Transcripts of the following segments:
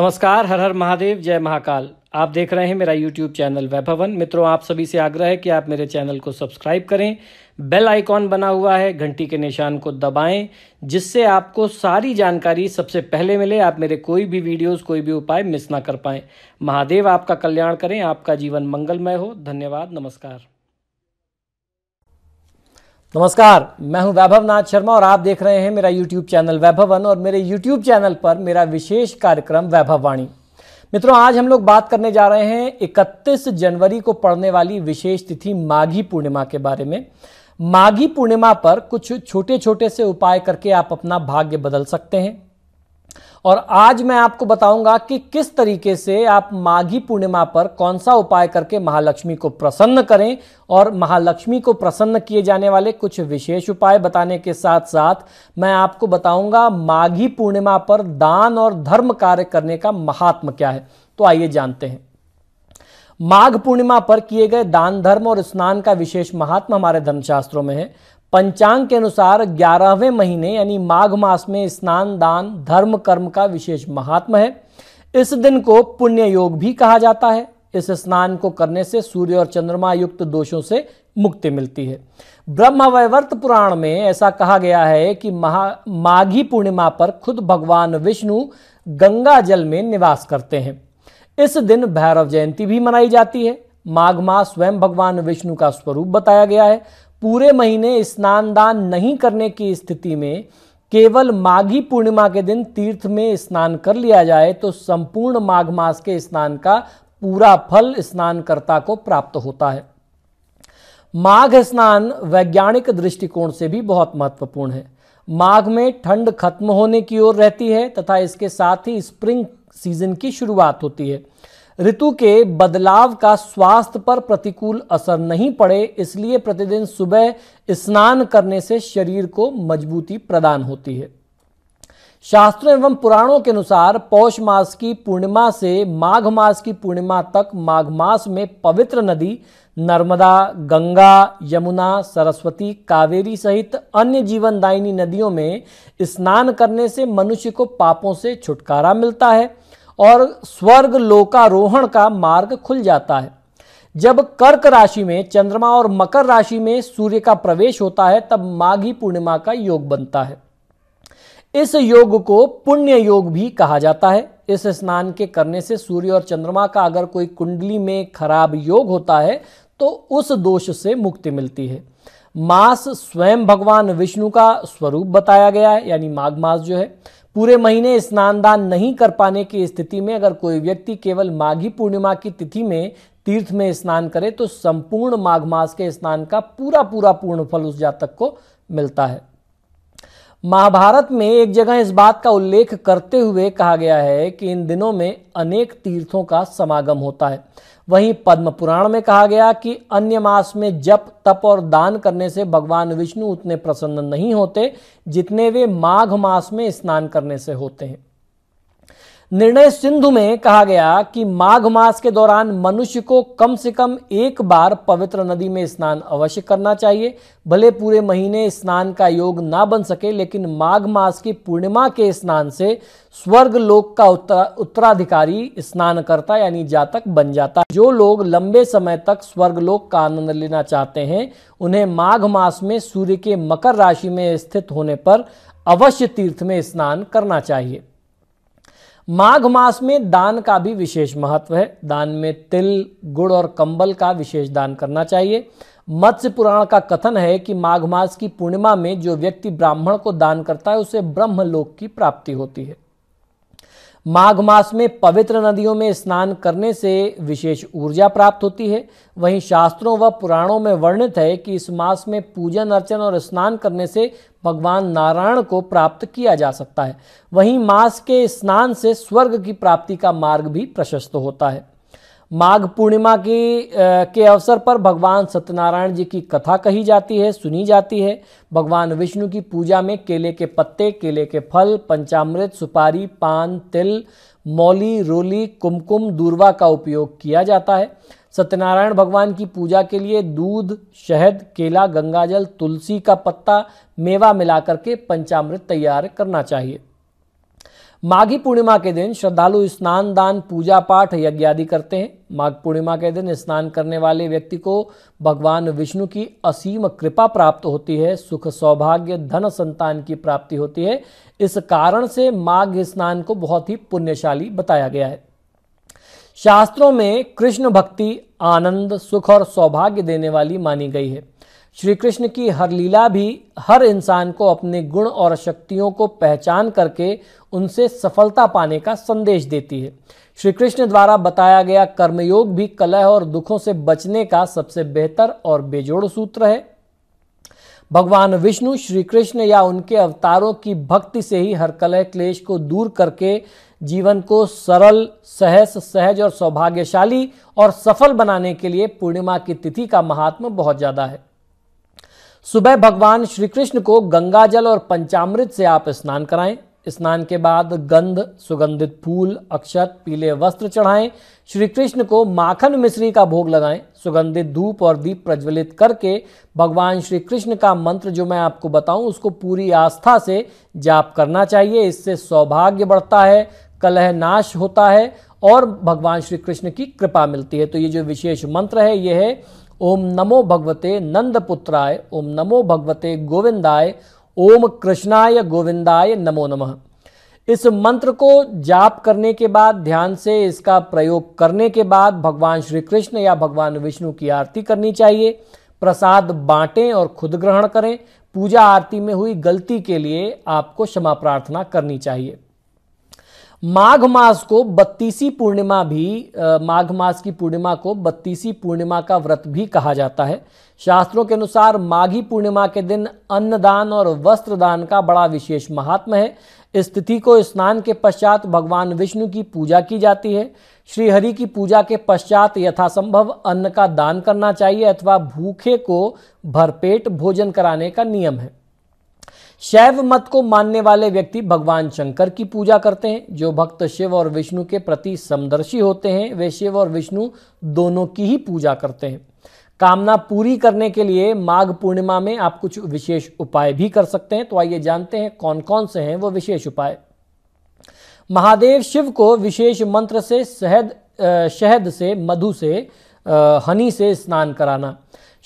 नमस्कार, हर हर महादेव, जय महाकाल। आप देख रहे हैं मेरा यूट्यूब चैनल वैभवन। मित्रों, आप सभी से आग्रह है कि आप मेरे चैनल को सब्सक्राइब करें। बेल आइकॉन बना हुआ है, घंटी के निशान को दबाएँ, जिससे आपको सारी जानकारी सबसे पहले मिले। आप मेरे कोई भी वीडियोस, कोई भी उपाय मिस ना कर पाएँ। महादेव, आपका कल्याण करें, आपका जीवन मंगलमय हो। धन्यवाद, नमस्कार। नमस्कार, मैं हूँ वैभव नाथ शर्मा और आप देख रहे हैं मेरा यूट्यूब चैनल वैभवन और मेरे यूट्यूब चैनल पर मेरा विशेष कार्यक्रम वैभव वाणी। मित्रों, आज हम लोग बात करने जा रहे हैं 31 जनवरी को पड़ने वाली विशेष तिथि माघी पूर्णिमा के बारे में। माघी पूर्णिमा पर कुछ छोटे छोटे से उपाय करके आप अपना भाग्य बदल सकते हैं। और आज मैं आपको बताऊँगा कि किस तरीके से आप माघी पूर्णिमा पर कौन सा उपाय करके महालक्ष्मी को प्रसन्न करें और महालक्ष्मी को प्रसन्न किए जाने वाले कुछ विशेष उपाय बताने के साथ साथ मैं आपको बताऊँगा माघी पूर्णिमा पर दान और धर्म कार्य करने का महात्म क्या है। तो आइए जानते हैं। माघ पूर्णिमा पर किए गए दान धर्म और स्नान का विशेष महात्मा हमारे धर्मशास्त्रों में है। पंचांग के अनुसार ग्यारहवें महीने, यानी माघ मास में स्नान, दान, धर्म, कर्म का विशेष महात्मा है। इस दिन को पुण्य योग भी कहा जाता है। इस स्नान को करने से सूर्य और चंद्रमा युक्त दोषों से मुक्ति मिलती है। ब्रह्म वैवर्त पुराण में ऐसा कहा गया है कि महा, माघी पूर्णिमा पर खुद भगवान विष्णु गंगा जल में निवास करते हैं। इस दिन भैरव जयंती भी मनाई जाती है। माघ मास स्वयं भगवान विष्णु का स्वरूप बताया गया है। पूरे महीने स्नान दान नहीं करने की स्थिति में केवल माघी पूर्णिमा के दिन तीर्थ में स्नान कर लिया जाए तो संपूर्ण माघ मास के स्नान का पूरा फल स्नानकर्ता को प्राप्त होता है। माघ स्नान वैज्ञानिक दृष्टिकोण से भी बहुत महत्वपूर्ण है। माघ में ठंड खत्म होने की ओर रहती है तथा इसके साथ ही स्प्रिंग सीज़न की शुरुआत होती है। ऋतु के बदलाव का स्वास्थ्य पर प्रतिकूल असर नहीं पड़े, इसलिए प्रतिदिन सुबह स्नान करने से शरीर को मजबूती प्रदान होती है। शास्त्रों एवं पुराणों के अनुसार पौष मास की पूर्णिमा से माघ मास की पूर्णिमा तक माघ मास में पवित्र नदी नर्मदा, गंगा, यमुना, सरस्वती, कावेरी सहित अन्य जीवनदायिनी नदियों में स्नान करने से मनुष्य को पापों से छुटकारा मिलता है। और स्वर्ग लोकारोहण का मार्ग खुल जाता है। जब कर्क राशि में चंद्रमा और मकर राशि में सूर्य का प्रवेश होता है, तब माघी पूर्णिमा का योग बनता है। इस योग को पुण्य योग भी कहा जाता है। इस स्नान के करने से सूर्य और चंद्रमा का अगर कोई कुंडली में खराब योग होता है तो उस दोष से मुक्ति मिलती है। मास स्वयं भगवान विष्णु का स्वरूप बताया गया है, यानी माघ मास जो है। पूरे महीने स्नान दान नहीं कर पाने की स्थिति में अगर कोई व्यक्ति केवल माघी पूर्णिमा की तिथि में तीर्थ में स्नान करे तो संपूर्ण माघ मास के स्नान का पूरा पूरा पूर्ण फल उस जातक को मिलता है। महाभारत में एक जगह इस बात का उल्लेख करते हुए कहा गया है कि इन दिनों में अनेक तीर्थों का समागम होता है। वहीं पद्म पुराण में कहा गया कि अन्य मास में जप, तप और दान करने से भगवान विष्णु उतने प्रसन्न नहीं होते जितने वे माघ मास में स्नान करने से होते हैं। निर्णय सिंधु में कहा गया कि माघ मास के दौरान मनुष्य को कम से कम एक बार पवित्र नदी में स्नान अवश्य करना चाहिए। भले पूरे महीने स्नान का योग ना बन सके, लेकिन माघ मास की पूर्णिमा के स्नान से स्वर्ग लोक का उत्तराधिकारी स्नान करता यानी जातक बन जाता। जो लोग लंबे समय तक स्वर्ग लोक का आनंद लेना चाहते हैं, उन्हें माघ मास में सूर्य के मकर राशि में स्थित होने पर अवश्य तीर्थ में स्नान करना चाहिए। माघ मास में दान का भी विशेष महत्व है। दान में तिल, गुड़ और कंबल का विशेष दान करना चाहिए। मत्स्य पुराण का कथन है कि माघ मास की पूर्णिमा में जो व्यक्ति ब्राह्मण को दान करता है, उसे ब्रह्मलोक की प्राप्ति होती है। माघ मास में पवित्र नदियों में स्नान करने से विशेष ऊर्जा प्राप्त होती है। वहीं शास्त्रों व पुराणों में वर्णित है कि इस मास में पूजन, अर्चन और स्नान करने से भगवान नारायण को प्राप्त किया जा सकता है। वहीं मास के स्नान से स्वर्ग की प्राप्ति का मार्ग भी प्रशस्त होता है। माघ पूर्णिमा की के अवसर पर भगवान सत्यनारायण जी की कथा कही जाती है, सुनी जाती है। भगवान विष्णु की पूजा में केले के पत्ते, केले के फल, पंचामृत, सुपारी, पान, तिल, मौली, रोली, कुमकुम, दूरवा का उपयोग किया जाता है। सत्यनारायण भगवान की पूजा के लिए दूध, शहद, केला, गंगाजल, तुलसी का पत्ता, मेवा मिलाकर के पंचामृत तैयार करना चाहिए। माघी पूर्णिमा के दिन श्रद्धालु स्नान, दान, पूजा पाठ, यज्ञ आदि करते हैं। माघ पूर्णिमा के दिन स्नान करने वाले व्यक्ति को भगवान विष्णु की असीम कृपा प्राप्त होती है। सुख, सौभाग्य, धन, संतान की प्राप्ति होती है। इस कारण से माघ स्नान को बहुत ही पुण्यशाली बताया गया है। शास्त्रों में कृष्ण भक्ति आनंद, सुख और सौभाग्य देने वाली मानी गई है। श्री कृष्ण की हर लीला भी हर इंसान को अपने गुण और शक्तियों को पहचान करके उनसे सफलता पाने का संदेश देती है। श्री कृष्ण द्वारा बताया गया कर्मयोग भी कलह और दुखों से बचने का सबसे बेहतर और बेजोड़ सूत्र है। भगवान विष्णु श्री कृष्ण या उनके अवतारों की भक्ति से ही हर कलह क्लेश को दूर करके जीवन को सरल, सहज सहज और सौभाग्यशाली और सफल बनाने के लिए पूर्णिमा की तिथि का महात्मा बहुत ज़्यादा है। सुबह भगवान श्री कृष्ण को गंगा जल और पंचामृत से आप स्नान कराएँ। स्नान के बाद गंध, सुगंधित फूल, अक्षत, पीले वस्त्र चढ़ाएँ। श्री कृष्ण को माखन मिश्री का भोग लगाएँ। सुगंधित धूप और दीप प्रज्वलित करके भगवान श्री कृष्ण का मंत्र जो मैं आपको बताऊँ, उसको पूरी आस्था से जाप करना चाहिए। इससे सौभाग्य बढ़ता है कलह नाश होता है और भगवान श्री कृष्ण की कृपा मिलती है। तो ये जो विशेष मंत्र है यह है, ओम नमो भगवते नंद पुत्राय ओम नमो भगवते गोविंदाय, ओम कृष्णाय गोविंदाय नमो नमः। इस मंत्र को जाप करने के बाद, ध्यान से इसका प्रयोग करने के बाद भगवान श्री कृष्ण या भगवान विष्णु की आरती करनी चाहिए। प्रसाद बांटें और खुद ग्रहण करें। पूजा आरती में हुई गलती के लिए आपको क्षमा प्रार्थना करनी चाहिए। माघ मास को बत्तीसी पूर्णिमा भी माघ मास की पूर्णिमा को बत्तीसी पूर्णिमा का व्रत भी कहा जाता है। शास्त्रों के अनुसार माघी पूर्णिमा के दिन अन्नदान और वस्त्र दान का बड़ा विशेष महात्म है। इस तिथि को स्नान के पश्चात भगवान विष्णु की पूजा की जाती है। श्री हरि की पूजा के पश्चात यथासंभव अन्न का दान करना चाहिए अथवा भूखे को भरपेट भोजन कराने का नियम है। शैव मत को मानने वाले व्यक्ति भगवान शंकर की पूजा करते हैं। जो भक्त शिव और विष्णु के प्रति समदर्शी होते हैं, वे शिव और विष्णु दोनों की ही पूजा करते हैं। कामना पूरी करने के लिए माघ पूर्णिमा में आप कुछ विशेष उपाय भी कर सकते हैं। तो आइए जानते हैं कौन कौन से हैं वो विशेष उपाय। महादेव शिव को विशेष मंत्र से शहद शहद से, मधु से हनी से स्नान कराना।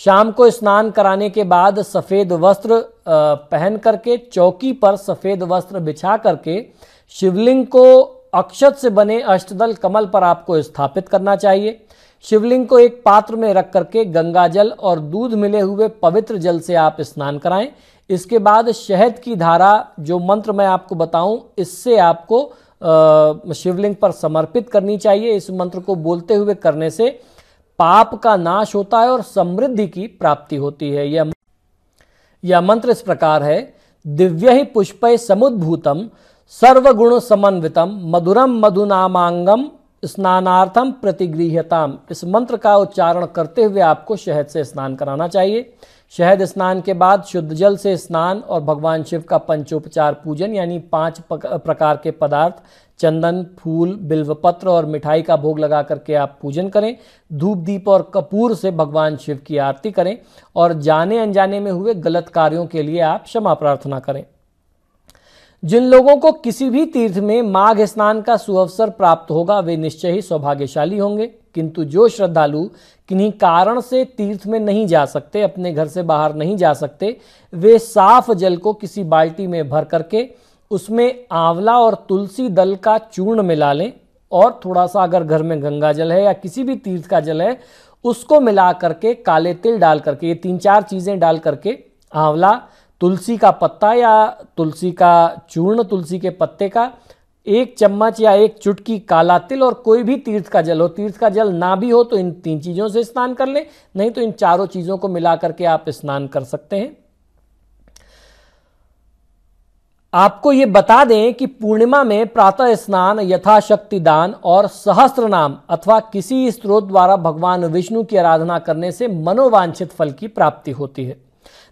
शाम को स्नान कराने के बाद सफ़ेद वस्त्र पहन करके, चौकी पर सफ़ेद वस्त्र बिछा करके, शिवलिंग को अक्षत से बने अष्टदल कमल पर आपको स्थापित करना चाहिए। शिवलिंग को एक पात्र में रख करके गंगा जल और दूध मिले हुए पवित्र जल से आप स्नान कराएँ। इसके बाद शहद की धारा, जो मंत्र मैं आपको बताऊँ, इससे आपको शिवलिंग पर समर्पित करनी चाहिए। इस मंत्र को बोलते हुए करने से पाप का नाश होता है और समृद्धि की प्राप्ति होती है। यह यह मंत्र इस प्रकार है। दिव्य ही पुष्प समुद्भूतम सर्वगुण समन्वितम मधुरम मधुनामांगम स्नानार्थम प्रतिगृहताम इस मंत्र का उच्चारण करते हुए आपको शहद से स्नान कराना चाहिए। शहद स्नान के बाद शुद्ध जल से स्नान और भगवान शिव का पंचोपचार पूजन, यानी पाँच प्रकार के पदार्थ, चंदन, फूल, बिल्वपत्र और मिठाई का भोग लगा करके आप पूजन करें। धूप दीप और कपूर से भगवान शिव की आरती करें और जाने अनजाने में हुए गलत कार्यों के लिए आप क्षमा प्रार्थना करें। जिन लोगों को किसी भी तीर्थ में माघ स्नान का सुअवसर प्राप्त होगा, वे निश्चय ही सौभाग्यशाली होंगे। किंतु जो श्रद्धालु किन्हीं कारण से तीर्थ में नहीं जा सकते, अपने घर से बाहर नहीं जा सकते, वे साफ़ जल को किसी बाल्टी में भर करके उसमें आंवला और तुलसी दल का चूर्ण मिला लें और थोड़ा सा अगर घर में गंगा जल है या किसी भी तीर्थ का जल है, उसको मिला करके काले तिल डाल करके, ये तीन चार चीज़ें डाल करके आंवला, तुलसी का पत्ता या तुलसी का चूर्ण, तुलसी के पत्ते का एक चम्मच या एक चुटकी काला तिल और कोई भी तीर्थ का जल हो, तीर्थ का जल ना भी हो तो इन तीन चीज़ों से स्नान कर ले। नहीं तो इन चारों चीज़ों को मिला करके आप स्नान कर सकते हैं। आपको ये बता दें कि पूर्णिमा में प्रातः स्नान, यथाशक्ति दान और सहस्त्र नाम अथवा किसी स्त्रोत द्वारा भगवान विष्णु की आराधना करने से मनोवांछित फल की प्राप्ति होती है।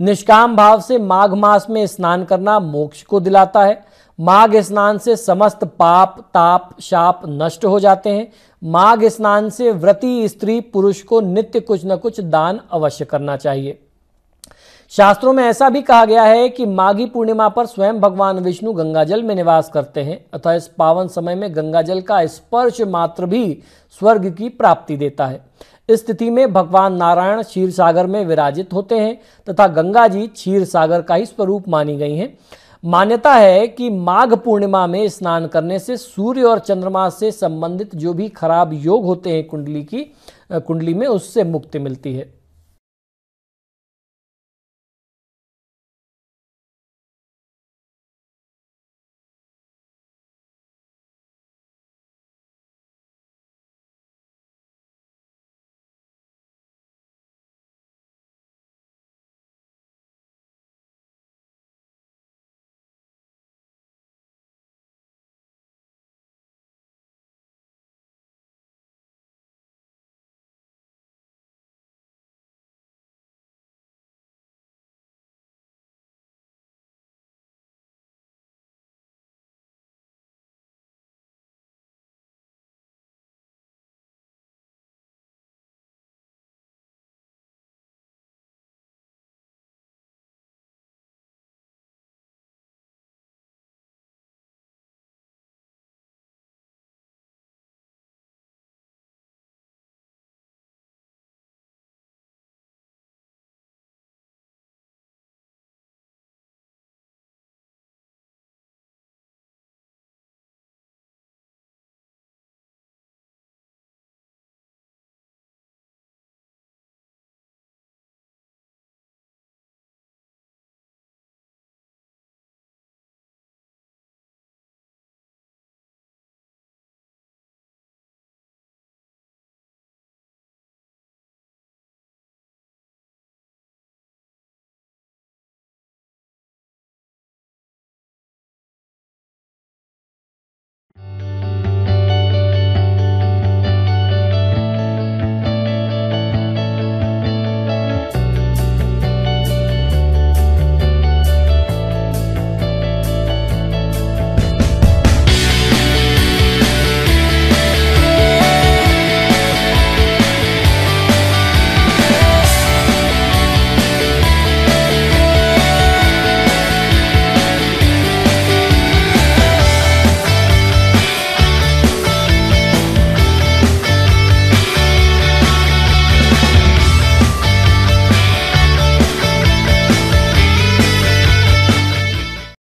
निष्काम भाव से माघ मास में स्नान करना मोक्ष को दिलाता है। माघ स्नान से समस्त पाप, ताप, शाप नष्ट हो जाते हैं। माघ स्नान से व्रती स्त्री पुरुष को नित्य कुछ न कुछ दान अवश्य करना चाहिए। शास्त्रों में ऐसा भी कहा गया है कि माघी पूर्णिमा पर स्वयं भगवान विष्णु गंगाजल में निवास करते हैं, अतः इस पावन समय में गंगाजल का स्पर्श मात्र भी स्वर्ग की प्राप्ति देता है। इस स्थिति में भगवान नारायण क्षीर सागर में विराजित होते हैं, तथा गंगा जी क्षीर सागर का ही स्वरूप मानी गई हैं। मान्यता है कि माघ पूर्णिमा में स्नान करने से सूर्य और चंद्रमा से संबंधित जो भी खराब योग होते हैं कुंडली की कुंडली में, उससे मुक्ति मिलती है।